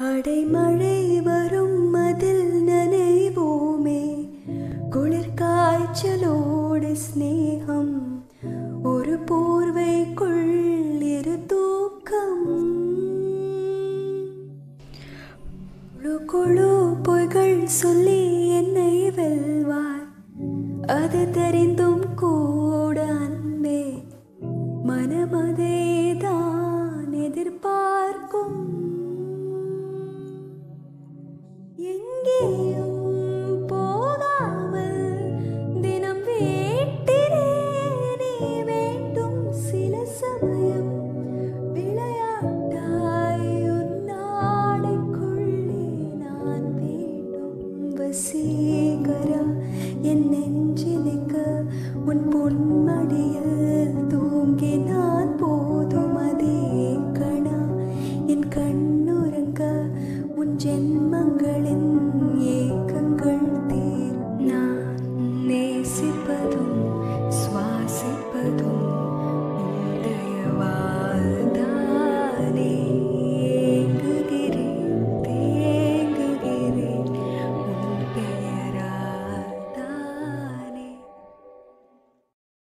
அடைமழை வரும் அதில் நனைவோமே குளிர் காய்ச்சலோடு ஸ்நேகம் ஒரு போர்வைக்குள் இரு தூக்கம். குழு குழு பொய்கள் சொல்லி என்னை வெல்வாய் அது தெரிந்தும் கூட அன்பே. மனமதேதான் எதிர்பார்க்கும் சீகரா என் நெஞ்சினுக்கு உன் பொன்மடியில்